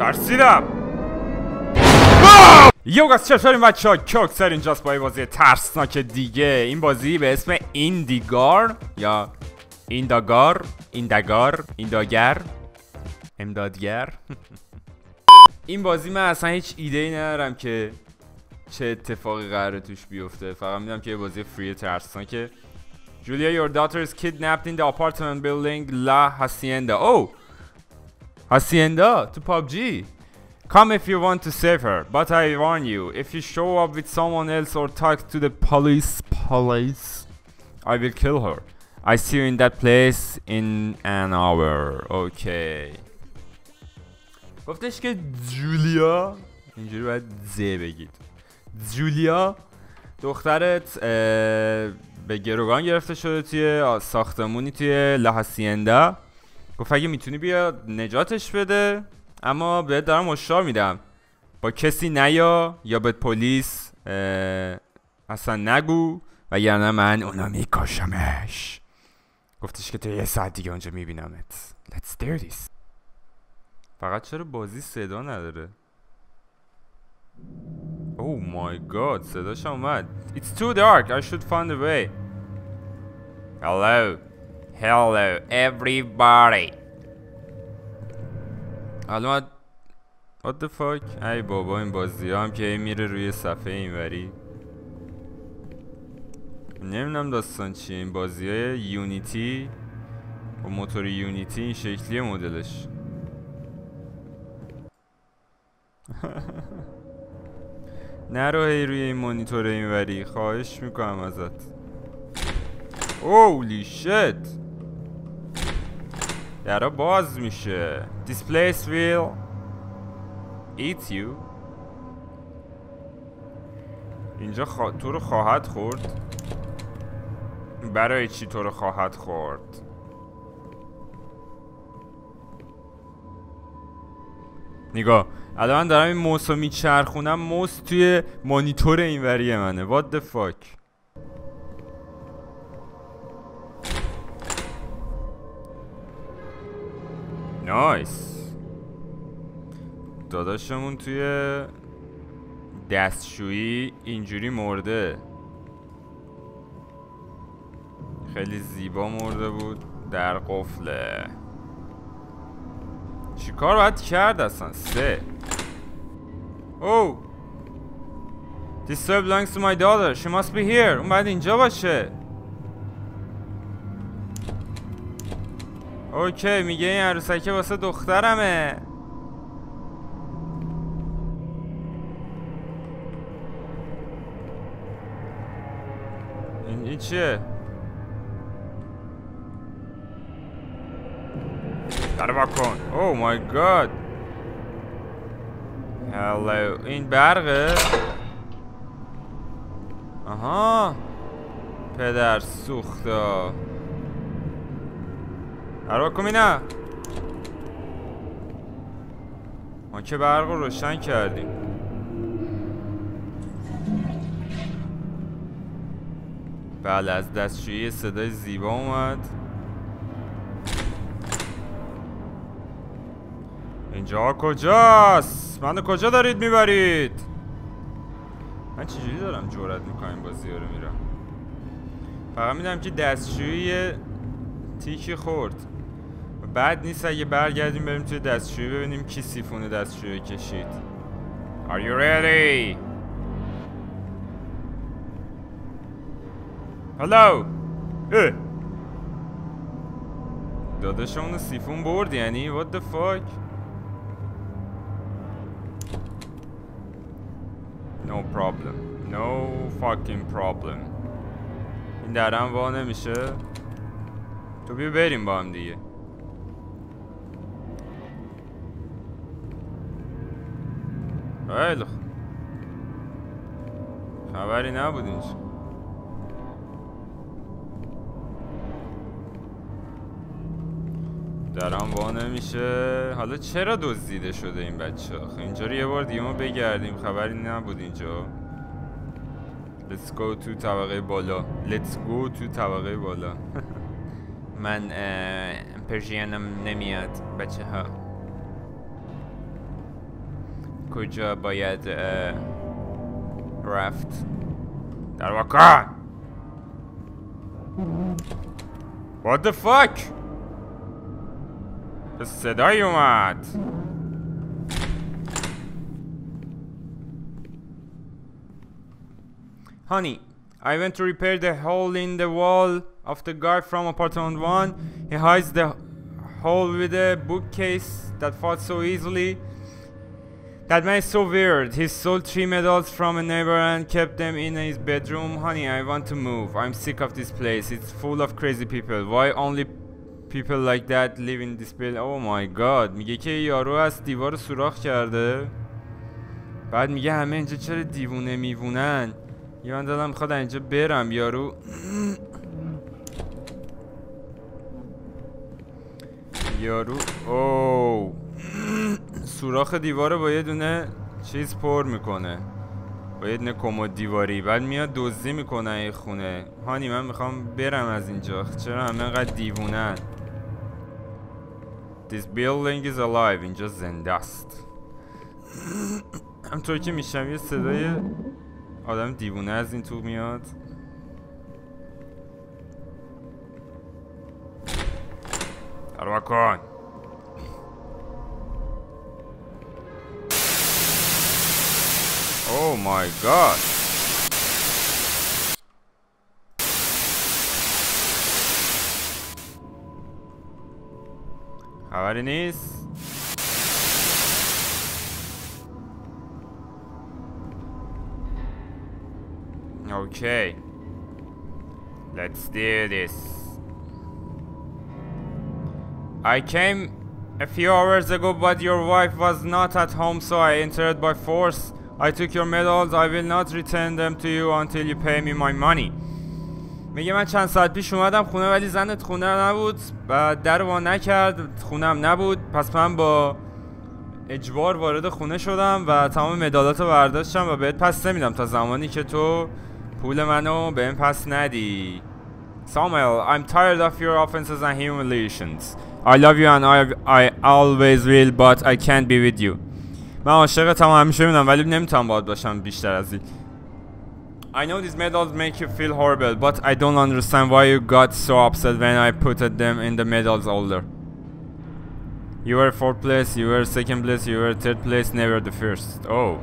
ترسیدم. یوگاس چطورین بچه ها؟ کیوکسر اینجاست با یه بازی ترسناک دیگه. این بازی به اسم ایندیگار یا اینداگار اینداگار اینداگر امدادگر. این بازی من اصلا هیچ ایده ای ندارم که چه اتفاقی قراره توش بیفته. فقط می‌دونم که یه بازی فری ترسناکه. Julia, your daughter is kidnapped in the apartment building. La Hacienda. Oh! Hacienda to PUBG. Come if you want to save her, but I warn you, if you show up with someone else or talk to the police, police, I will kill her. I see you in that place in an hour. Okay. گفتش که جولیا اینجوری باید زه بگید جولیا دخترت اه، به گروگان گرفته شده توی ساختمونی توی لاهاسیندا گفت اگه می‌تونی بیا نجاتش بده اما بهت دارم هشدار میدم. با کسی نیا یا به پلیس اصلا نگو وگرنه من اونا میکشمش. گفتش که تا یه ساعت دیگه اونجا میبینمت. Let's do this. فقط چرا بازی صدا نداره؟ Oh my god صداش اومد. It's too dark. I should find a way. Hello. Hello everybody. حالا What the fuck? ای بابا این بازی هم که میره روی صفحه اینوری. نمی‌دونم داستان چیه. این بازی های یونیتی با موتور یونیتی این شکلی مدلش. نرو هی روی این مانیتور اینوری. خواهش می‌کنم ازت. اولی شت درا باز میشه This place will eat اینجا خوا... تو رو خواهد خورد برای چی تو رو خواهد خورد نگاه الان دارم این موس رو میچرخونم. موس توی مانیتور اینوری منه. What the fuck? نایس داداشمون توی دستشویی اینجوری مرده خیلی زیبا مرده بود در قفله چیکار باید کرد اصلا سه او This toy belongs to my daughter. She must be here. اون باید اینجا باشه. اوکی میگه این عروسکه واسه دخترمه. این, چیه؟ در کن او مای گاد هلو این برقه؟ آها. پدر سوختا. نه ما که برق رو روشن کردیم. بله از دستشویی صدای زیبا اومد. اینجا کجاست؟ منو کجا دارید می‌برید؟ من چجوری دارم جورت می‌کنم بازی رو میرم؟ فقط می‌دونم که دستشویی تیکی خورد. بعد نیست اگه برگردیم بریم توی دستشویی ببینیم کی سیفون دستشویی کشید. Are you ready? Hello? اه. داداشمونو سیفون برد یعنی What the fuck? No problem. No fucking problem. این درم وا نمیشه. تو بیا بریم با هم دیگه. خیلی خبری نبود اینجا درم وا نمیشه. حالا چرا دزدیده شده این بچه اینجا رو یه بار دیگه ما بگردیم. خبری نبود اینجا. Let's go تو طبقه بالا. Let's go تو طبقه بالا. من پرژینم نمیاد. بچه ها Kujaba yet uh, raft. Darwaka! What the fuck? The Sedayumat! Honey, I went to repair the hole in the wall of the guard from apartment 1. He hides the hole with a bookcase that falls so easily. That man is so weird. He stole three medals from a neighbor and kept them in his bedroom. Honey, I want to move. I'm sick of this place. It's full of crazy people. Why only people like that live in this building? Oh my god. میگه که یارو از دیوار سوراخ کرده. بعد میگه همه اینجا چرا دیوونه میوونن یه من دادم میخواد اینجا برم یارو یارو او سوراخ دیواره با یه دونه چیز پر می‌کنه. با یه دونه کمد دیواری. بعد میاد دزدی می‌کنه این خونه. هانی من می‌خوام برم از اینجا. چرا همه قد دیوونن؟ This building is alive. اینجا زنده است. همطور که میشم یه صدای آدم دیوونه از این تو میاد. رو کن Oh my god. Havariness. Okay. Let's do this. I came a few hours ago but your wife was not at home so I entered by force I took your medals. I will not return them to you until you pay me my money. میگه من چند ساعت پیش اومدم خونه ولی زنت خونه نبود و در وا نکرد خونم نبود پس من با اجبار وارد خونه شدم و تمام مدالات رو برداشتم و بهت پس نمیدم تا زمانی که تو پول منو به این پس ندی Samuel, I'm tired of your offenses and humiliations. I love you and I, I always will, but I can't be with you. من و همیشه می‌دونم ولی نمی‌تونم باید باشم بیشتر از این. I know these medals make you feel horrible, but I don't understand why you got so upset when I put them in the medals holder. You were fourth place, you were second place, you were third place, never the first. Oh.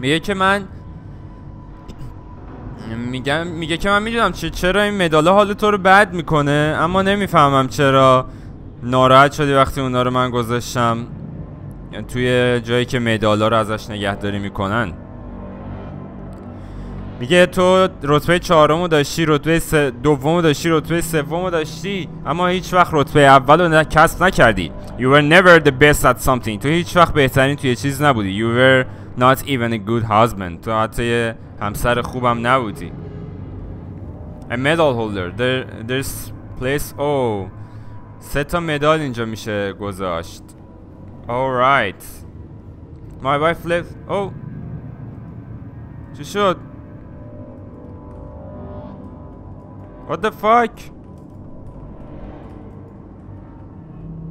میگه که من میگم میگه که من می‌دونم چرا این مداله حال تو رو بد می‌کنه اما نمی‌فهمم چرا ناراحت شدی وقتی اونا رو من گذاشتم؟ توی جایی که مدالا رو ازش نگهداری می‌کنن. میگه تو رتبه چهارم داشتی رتبه. دوم داشتی رتبه سوم داشتی اما هیچ وقت رتبه اول رو کسب نکردی. You were never the best at something. تو هیچ وقت بهترین توی چیز نبودی. You were not even a good husband. تو حتی همسر خوبم نبودی. A medal holder. There, There's place Oh. سه تا مدال اینجا میشه گذاشت Alright My wife left Oh چی شد What the fuck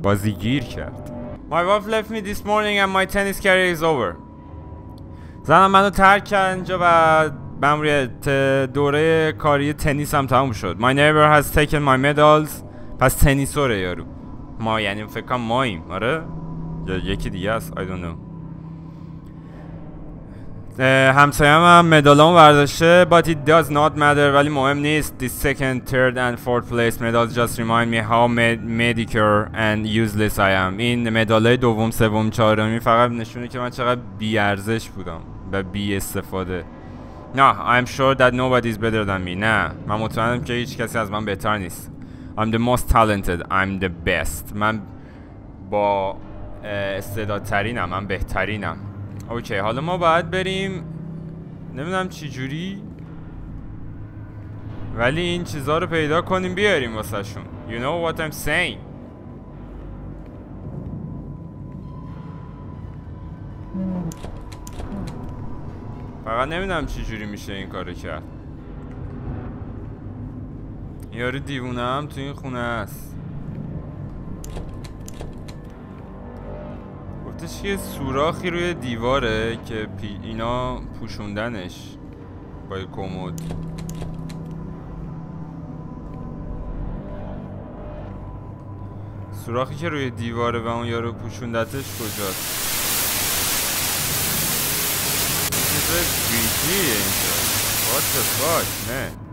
بازیگیر کرد My wife left me this morning and my tennis career is over زنم منو ترک کرد اینجا و مموریت دوره کاری تنیس هم تموم شد My neighbor has taken my medals پس تنیسوره یارو. ما یعنی فکر کنم ماییم. آره؟ یا یکی دیگه است. I don't know. همسایم هم مدالامو برداشته. But it does not matter. ولی مهم نیست. The second, third and fourth place medals just remind me how mediocre and useless I am. این مدالای دوم سوم چهارمی فقط نشونه که من چقدر بی ارزش بودم و بی استفاده نه I'm sure that nobody is better than me. نه. من مطمئنم که هیچ کسی از من بهتر نیست. I'm the most talented. I'm the best. من با استعدادترینم. من بهترینم. اوکی حالا ما باید بریم. نمی‌دونم چی جوری. ولی این چیزها رو پیدا کنیم بیاریم واسه شون You know what I'm saying. فقط نمی‌دونم چی جوری میشه این کارو کرد. یارو دیوونه هم تو این خونه هست گفتش که سوراخی روی دیواره که پی اینا پوشوندنش با کمد. سوراخی که روی دیواره و اون یارو پوشوندتش کجاست؟ چیز اینجا. What the fuck نه.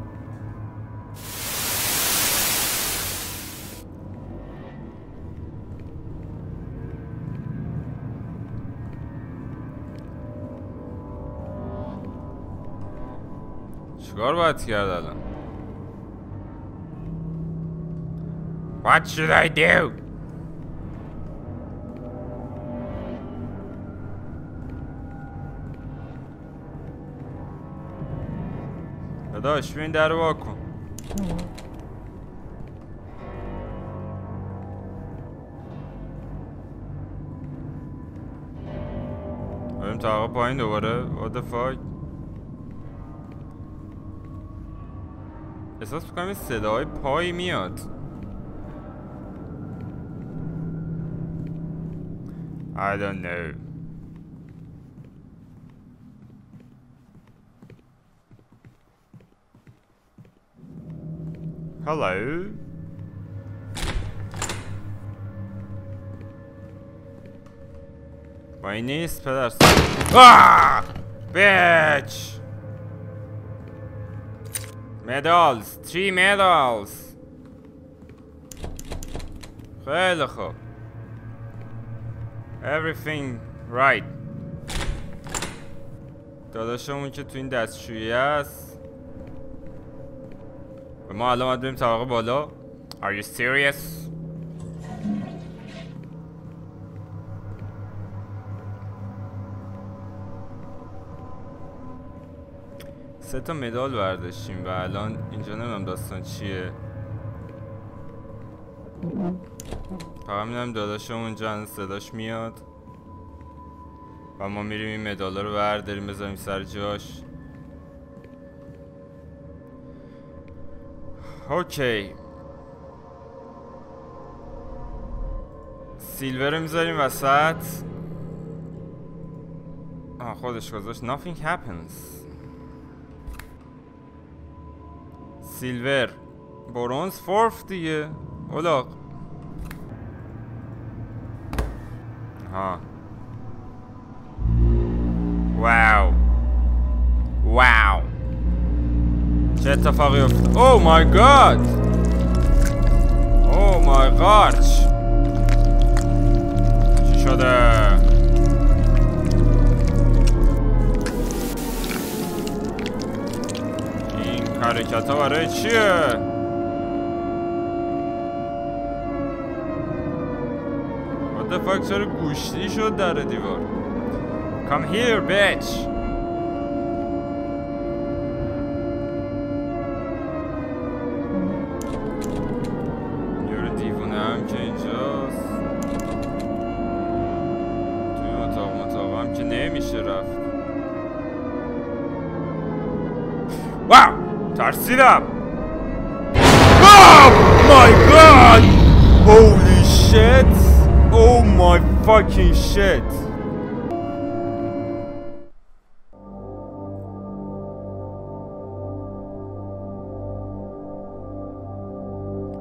چیکار باید کرد الان؟ What should I do? داداش بین در وا کن. بریم تا پایین دوباره. What the fuck احساس می‌کنم این صداهای پای میاد I don't know Hello. وای نیست پدر آه! بیچ مدالز تری مدالز خیلی خوب everything right. داداشمون که تو این دستشویی است ما الان باید بریم طبقه بالا Are you serious? سه تا مدال برداشتیم و الان اینجا نمی‌دونم داستان چیه. فقط می‌دونم داداشم اونجا صداش میاد. و ما میریم این مدال رو برداریم بذاریم سر جاش. اوکی. سیلور می‌ذاریم وسط. آه خودش گذاشت. Nothing happens. سیلور. برونز فورف دیگه. اولاق ها. واو. واو. چه اتفاقی افتاد؟ او مای گاد او مای گاد چی شده؟ حرکت ها برای چیه؟ What the fuck چرا گوشتی شد در دیوار؟ Come here bitch! ترسیدم Oh my god Holy shit Oh my fucking shit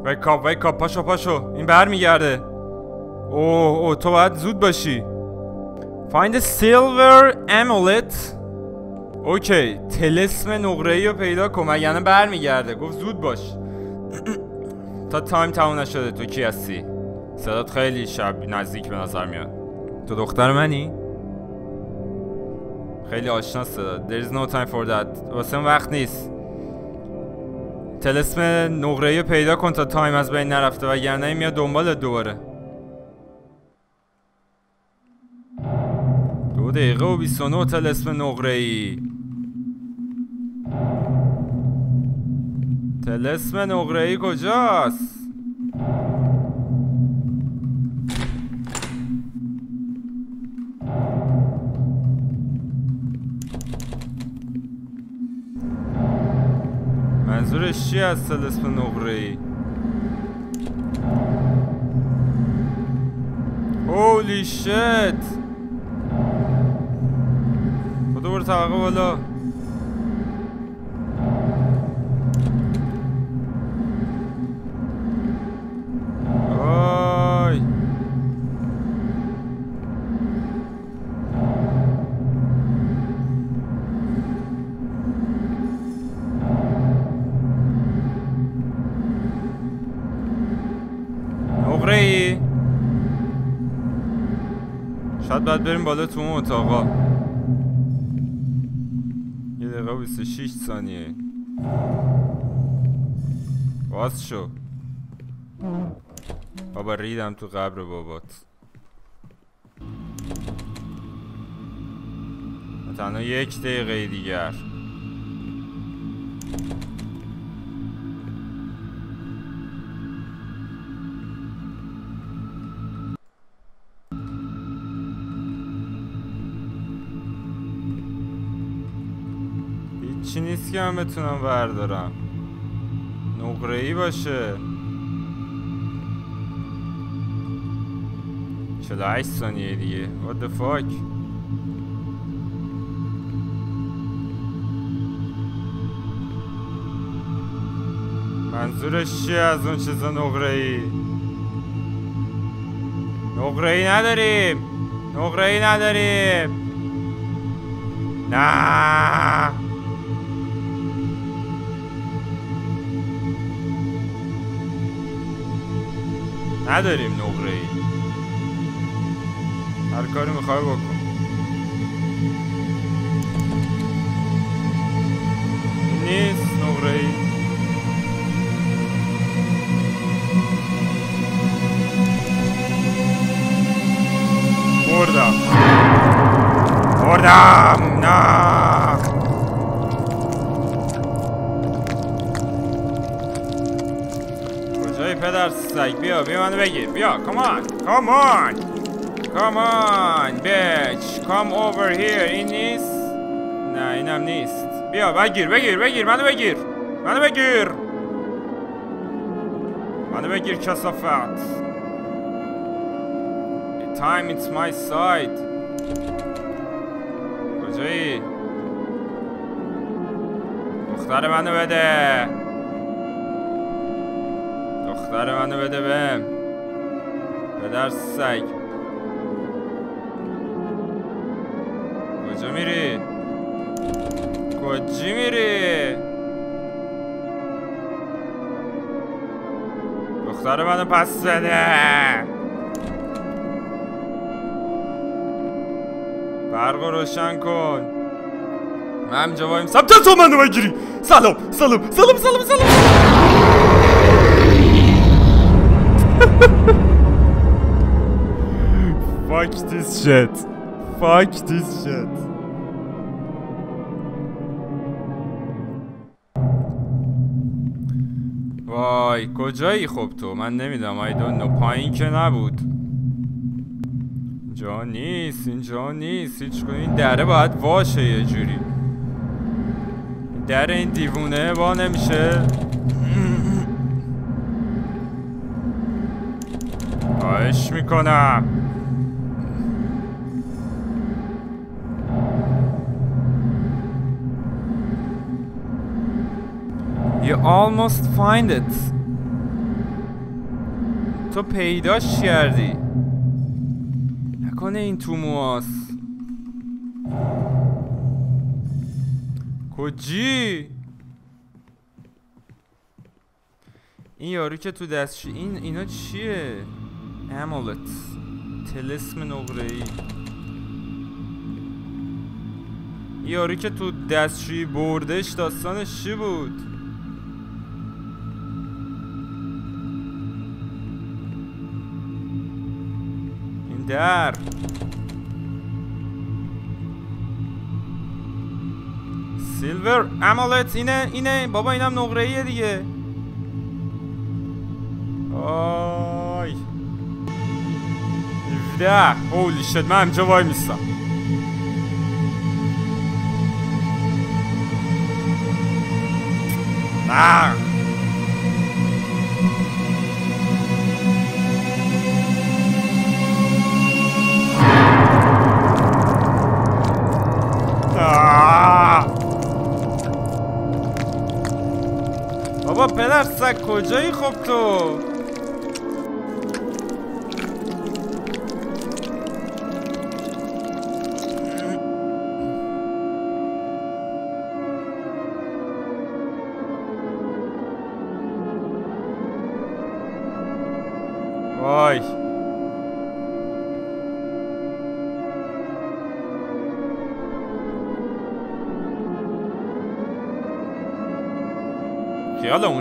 Wake up wake up پاشو پاشو این بر میگرده اوه اوه تو باید زود باشی Find a silver amulet اوکی تلسم نقره رو پیدا کن مگه برمیگرده. گفت زود باش. تا time تموم نشده تو کی هستی؟ صدات خیلی شب نزدیک به نظر میاد. تو دختر منی؟ خیلی آشنا صدا. There is no time for that. واسه وقت نیست. طلسم نقره رو پیدا کن تا time از بین نرفته و گرنه میاد دنبال دوباره. دو دقیقه و 29 طلسم نقره ای تلسم نقره ای کجاست؟ منظورش چی از تلسم نقره ای هولی شت خدا برو طبقه بالا. شاید باید بریم بالا تو اون اتاقا. یه دقیقه و 26 ثانیه. باز شو. بابا ریدم تو قبر بابات. تنها یک دقیقه دیگر. که من بتونم بردارم. نقره ای باشه 48 ثانیه دیگه. What the fuck? منظورش چیه از اون چیزا نقره ای نقره ای نداریم. نقره ای نداریم. نه! نداریم نقره ای هر کاری می‌خوای بکن. نیست نقره ای مردم مردم نه. پدر سگ بیا بیا منو بگیر. بیا کمان کمان کمان بیچ کام اوور هیر این نیست؟ نه اینم نیست. بیا بگیر بگیر بگیر منو بگیر منو بگیر. منو بگیر کسافت. Time it's my side. کجایی؟ دختر منو بده. دختر منو بده بهم پدر سگ. کجا میری؟ کجی میری؟ دختر منو پس بده. برق روشن کن. من همجا وایم سمت تو منو بگیری. سلام سلام سلام سلام سلام. Fuck this shit. Fuck this shit. وای کجایی خب تو؟ من نمی‌دونم. I don't know. پایین که نبود. اینجا نیست اینجا نیست. هیچ این دره باید واشه یه جوری. در این دیوونه وا نمیشه. خواهش می‌کنم. You almost find it. تو پیداش کردی؟ نکنه این تو موهاست. کجی؟ این یارو که تو دستشی این اینا چیه؟ امولت تلسم نقره ای یارو که تو دستشویی بردش داستانش چی بود این در سیلور امالت اینه اینه بابا اینم نقره ایه دیگه آی ده هولی شد من اینجا وای میستم بابا پدر سگ کجایی خب تو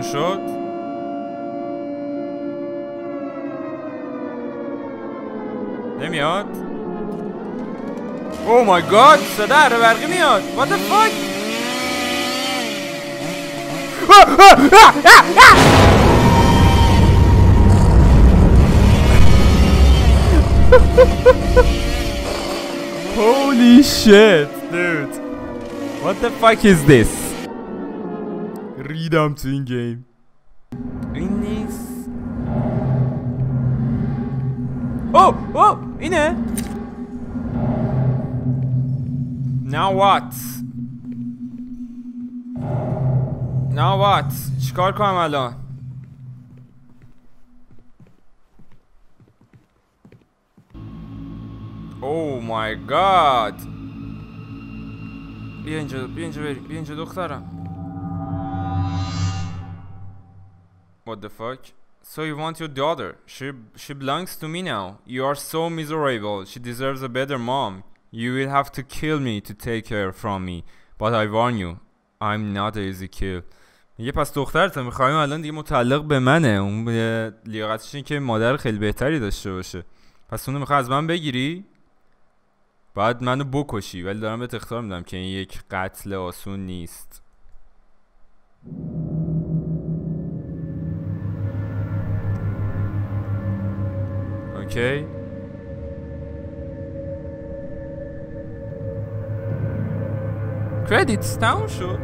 خیال اون شد نمیاد او مای گاد صدا اره برقی میاد what the fuck Holy shit, dude. What the fuck is this? ریدم تو این گیم این نیست او او اینه Now what? Now what? چیکار کنم الان Oh my god. بیا اینجا بیا اینجا بریم بیا اینجا دخترم What the fuck? So you want your daughter? She she belongs to me now. You are so miserable. She deserves a better mom. You will have to kill me to take her from me. But I warn you, I'm not a easy kill. میگه پس دخترت می‌خوایم الان دیگه متعلق به منه اون لیاقتش اینه که مادر خیلی بهتری داشته باشه پس اونو می‌خوای از من بگیری بعد منو بکشی ولی دارم به اختار میدم که این یک قتل آسون نیست اوکی کردیتس تموم شد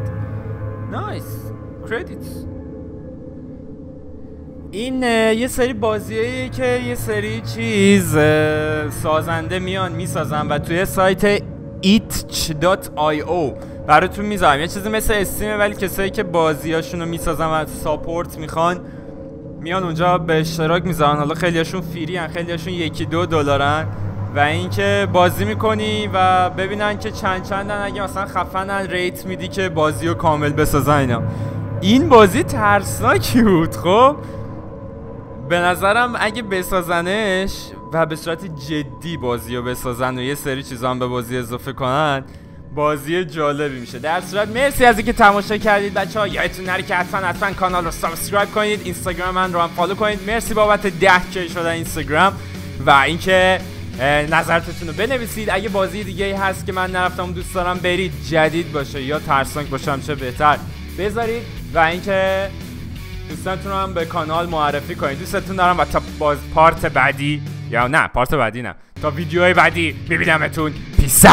nice credits این یه سری بازیه که یه سری چیز سازنده میان می‌سازن و توی سایت itch.io براتون می‌ذارم. یه چیزی مثل استیمه ولی کسایی که بازیاشون رو می‌سازن و support می‌خوان میان اونجا به اشتراک می‌ذارن. حالا خیلیاشون free ان خیلیاشون یکی دو دلارن. و اینکه بازی می‌کنی و ببینن که چند چندن. اگه مثلا خفنن rate میدی که بازی رو کامل بسازن اینا. این بازی ترسناکی بود خب؟ به نظرم اگه بسازنش و به صورت جدی بازی رو بسازن و یه سری چیزا هم به بازی اضافه کنن بازی جالبی میشه. در صورت مرسی از اینکه تماشا کردید. بچه ها یادتون نره که حتما حتما کانال رو subscribe کنید اینستاگرام من رو هم follow کنید. مرسی بابت ده K شده اینستاگرام و اینکه نظرتون رو بنویسید. اگه بازی دیگه هست که من نرفتم دوست دارم برید جدید باشه یا ترسناک باشه چه بهتر بذارید. و اینکه دوستانتون هم به کانال معرفی کنید. دوستتون دارم و تا باز پارت بعدی یا نه پارت بعدی نه. تا ویدیوهای بعدی ببینمتون. پیس